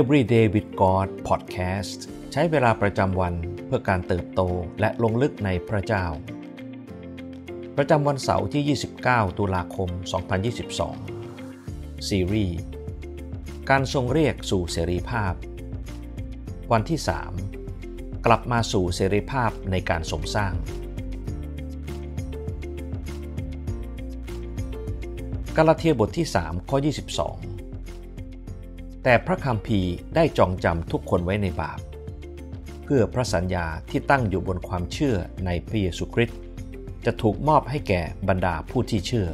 Everyday with God Podcast ใช้เวลาประจำวันเพื่อการเติบโตและลงลึกในพระเจ้า ประจำวันเสาร์ที่ 29 ตุลาคม 2022 ซีรีส์การทรงเรียกสู่เสรีภาพ วันที่ 3 กลับมาสู่เสรีภาพในการสมสร้าง กาลาเทียบทที่ 3 ข้อ 22 แต่พระคำพีได้จองจำทุกคนไว้ในบาป เพื่อพระสัญญาที่ตั้งอยู่บนความเชื่อในพระเยซูคริสต์จะถูกมอบให้แก่บรรดาผู้ที่เชื่อ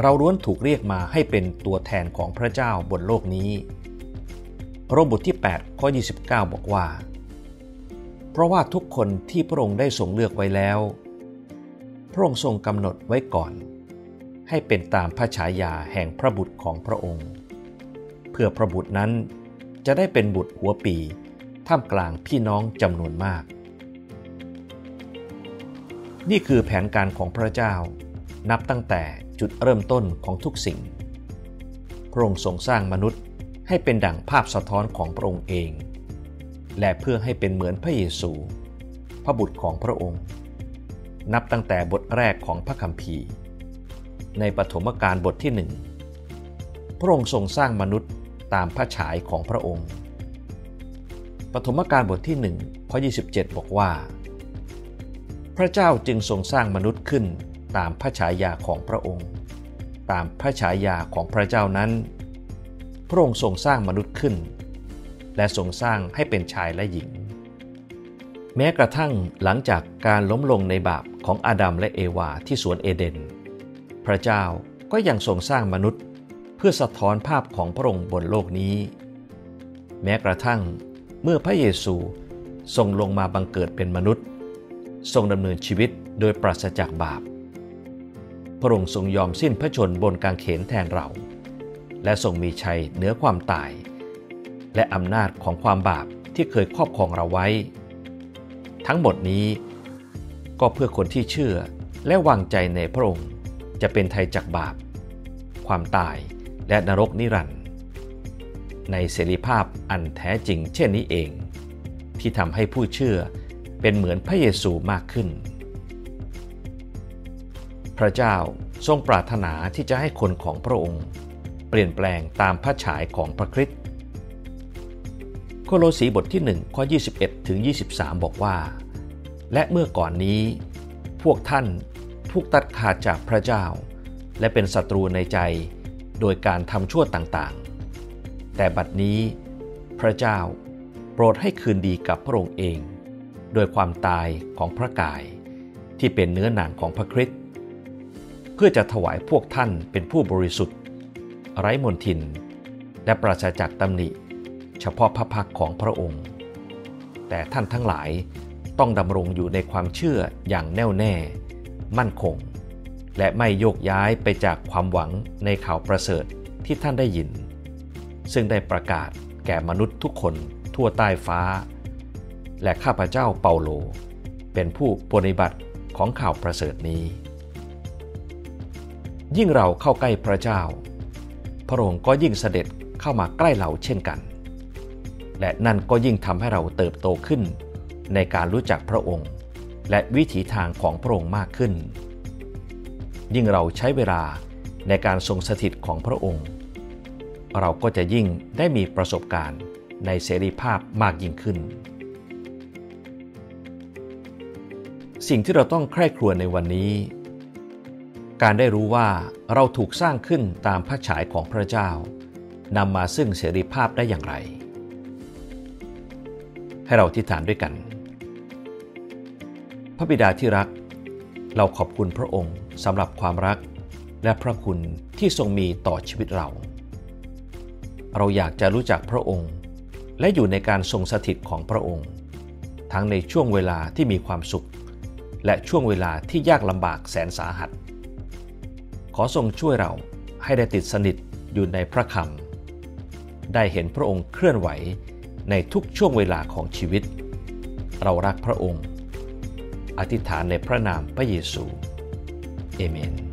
เราล้วนถูกเรียกมาให้เป็นตัวแทนของพระเจ้าบนโลกนี้ โรบทที่8ข้อ29 บอกว่า เพราะว่าทุกคนที่พระองค์ได้ทรงเลือกไว้แล้ว พระองค์ทรงกำหนดไว้ก่อน ให้เป็นตามพระฉายาแห่งพระบุตรของพระองค์ เพื่อพระบุตรนั้นจะได้เป็นบุตรหัวปี ท่ามกลางพี่น้องจำนวนมาก นี่คือแผนการของพระเจ้า นับตั้งแต่จุดเริ่มต้นของทุกสิ่ง พระองค์ทรงสร้างมนุษย์ให้เป็นดั่งภาพสะท้อนของพระองค์เอง และเพื่อให้เป็นเหมือนพระเยซู พระบุตรของพระองค์ นับตั้งแต่บทแรกของพระคัมภีร์ ในปฐมกาลบทที่หนึ่งพระองค์ทรงสร้างมนุษย์ตามพระฉายของพระองค์ ปฐมกาลบทที่หนึ่งข้อ27 บอกว่า พระเจ้าจึงทรงสร้างมนุษย์ขึ้นตามพระฉายาของพระองค์ ตามพระฉายาของพระเจ้านั้น พระองค์ทรงสร้างมนุษย์ขึ้น และทรงสร้างให้เป็นชายและหญิง แม้กระทั่งหลังจากการล้มลงในบาปของอาดัมและเอวาที่สวนเอเดน พระเจ้าก็ยังทรงสร้างมนุษย์ เพื่อสะท้อนภาพของพระองค์บนโลกนี้ แม้กระทั่งเมื่อพระเยซูทรงลงมาบังเกิดเป็นมนุษย์ ทรงดำเนินชีวิตโดยปราศจากบาป พระองค์ทรงยอมสิ้นพระชนบนกางเขนแทนเรา และทรงมีชัยเหนือความตาย และอำนาจของความบาปที่เคยครอบครองเราไว้ ทั้งหมดนี้ก็เพื่อคนที่เชื่อและวางใจในพระองค์ จะเป็นไทยจากบาป ความตายและนรกนิรันดร์ในเสรีภาพอันแท้จริงเช่นนี้เอง ที่ทำให้ผู้เชื่อเป็นเหมือนพระเยซูมากขึ้น พระเจ้าทรงปรารถนาที่จะให้คนของพระองค์ เปลี่ยนแปลงตามพระฉายของพระคริสต์โคโลสีบทที่1ข้อ21ถึง23 บอกว่า และเมื่อก่อนนี้ พวกท่าน ถูกตัดขาดจากพระเจ้า และเป็นศัตรูในใจโดยการทำชั่วต่างๆ แต่บัดนี้พระเจ้าโปรดให้คืนดีกับพระองค์เอง โดยความตายของพระกายที่เป็นเนื้อหนังของพระคริสต์เพื่อจะถวายพวกท่านเป็นผู้บริสุทธิ์ ไร้มนทิน และปราศจากตำหนิ เฉพาะพระพักของพระองค์ แต่ท่านทั้งหลายต้องดำรงอยู่ในความเชื่ออย่างแน่วแน่ มั่นคง และไม่โยกย้ายไปจากความหวังในข่าวประเสริฐที่ท่านได้ยิน ซึ่งได้ประกาศแก่มนุษย์ทุกคนทั่วใต้ฟ้า และข้าพเจ้าเปาโล เป็นผู้ปฏิบัติของข่าวประเสริฐนี้ ยิ่งเราเข้าใกล้พระเจ้า พระองค์ก็ยิ่งเสด็จเข้ามาใกล้เราเช่นกัน และนั่นก็ยิ่งทำให้เราเติบโตขึ้นในการรู้จักพระองค์ และวิถีทางของพระองค์มากขึ้น ยิ่งเราใช้เวลาในการทรงสถิตของพระองค์ เราก็จะยิ่งได้มีประสบการณ์ในเสรีภาพมากยิ่งขึ้น สิ่งที่เราต้องใคร่ครวญในวันนี้ การได้รู้ว่าเราถูกสร้างขึ้นตามพระฉายของพระเจ้านำมาซึ่งเสรีภาพได้อย่างไร ให้เราทิฏฐานด้วยกัน พระบิดาที่รัก เราขอบคุณพระองค์สำหรับความรัก และพระคุณที่ทรงมีต่อชีวิตเรา เราอยากจะรู้จักพระองค์ และอยู่ในการทรงสถิตของพระองค์ ทั้งในช่วงเวลาที่มีความสุข และช่วงเวลาที่ยากลำบากแสนสาหัส ขอทรงช่วยเราให้ได้ติดสนิทอยู่ในพระคำได้เห็นพระองค์เคลื่อนไหวในทุกช่วงเวลาของชีวิต เรารักพระองค์ อธิษฐานในพระนามพระเยซู เอเมน